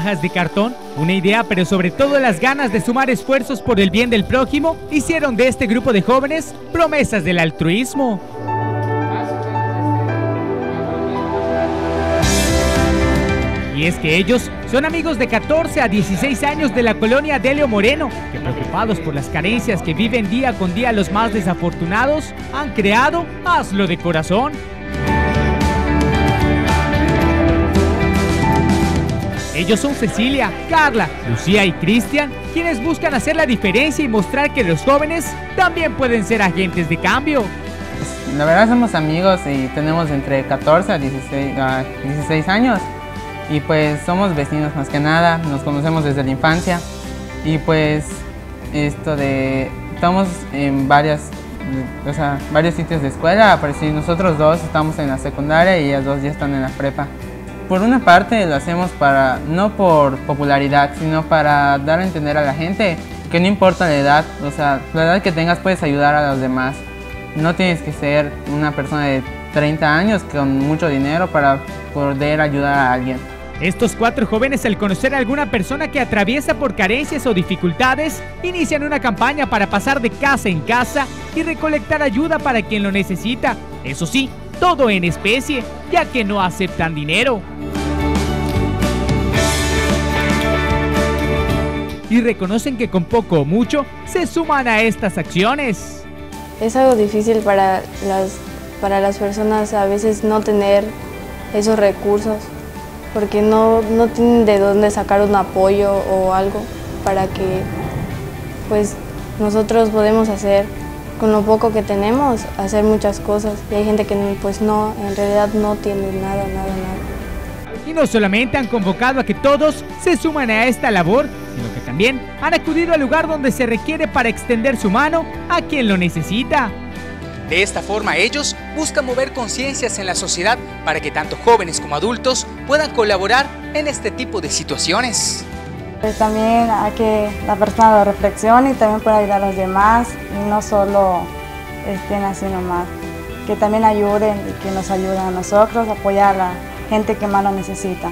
de cartón, una idea pero sobre todo las ganas de sumar esfuerzos por el bien del prójimo hicieron de este grupo de jóvenes promesas del altruismo. Y es que ellos son amigos de 14 a 16 años de la colonia Delio Moreno, que preocupados por las carencias que viven día con día los más desafortunados, han creado Hazlo de Corazón. Ellos son Cecilia, Carla, Lucía y Cristian, quienes buscan hacer la diferencia y mostrar que los jóvenes también pueden ser agentes de cambio. La verdad somos amigos y tenemos entre 14 a 16, a 16 años y pues somos vecinos más que nada, nos conocemos desde la infancia y pues esto de estamos en varias o sea, varios sitios de escuela, pero si nosotros dos estamos en la secundaria y ellas dos ya están en la prepa. Por una parte lo hacemos para, no por popularidad, sino para dar a entender a la gente que no importa la edad, o sea, la edad que tengas puedes ayudar a los demás. No tienes que ser una persona de 30 años con mucho dinero para poder ayudar a alguien. Estos cuatro jóvenes al conocer a alguna persona que atraviesa por carencias o dificultades, inician una campaña para pasar de casa en casa y recolectar ayuda para quien lo necesita. Eso sí, todo en especie, ya que no aceptan dinero. Y reconocen que con poco o mucho se suman a estas acciones. Es algo difícil para las, para las personas a veces no tener esos recursos porque no, no tienen de dónde sacar un apoyo o algo para que pues nosotros podemos hacer con lo poco que tenemos, hacer muchas cosas. Y hay gente que pues no, en realidad no tiene nada, nada, nada. Y no solamente han convocado a que todos se suman a esta labor, sino que también han acudido al lugar donde se requiere para extender su mano a quien lo necesita. De esta forma ellos buscan mover conciencias en la sociedad para que tanto jóvenes como adultos puedan colaborar en este tipo de situaciones. Pues también a que la persona lo reflexione y también pueda ayudar a los demás y no solo estén así nomás. Que también ayuden y que nos ayuden a nosotros a apoyar a la gente que más lo necesita.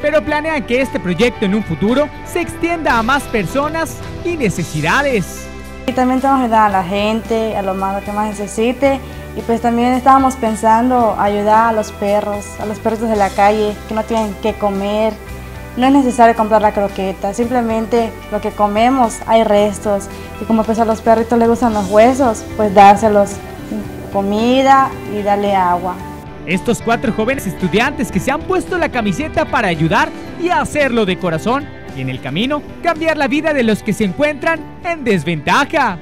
Pero planean que este proyecto en un futuro se extienda a más personas y necesidades. Y también tenemos que ayudar a la gente, a lo más que más necesite. Y pues también estábamos pensando ayudar a los perros, a los perros de la calle que no tienen que comer. No es necesario comprar la croqueta, simplemente lo que comemos hay restos. Y como pues a los perritos les gustan los huesos, pues dárselos comida y darle agua. Estos cuatro jóvenes estudiantes que se han puesto la camiseta para ayudar y hacerlo de corazón y en el camino cambiar la vida de los que se encuentran en desventaja.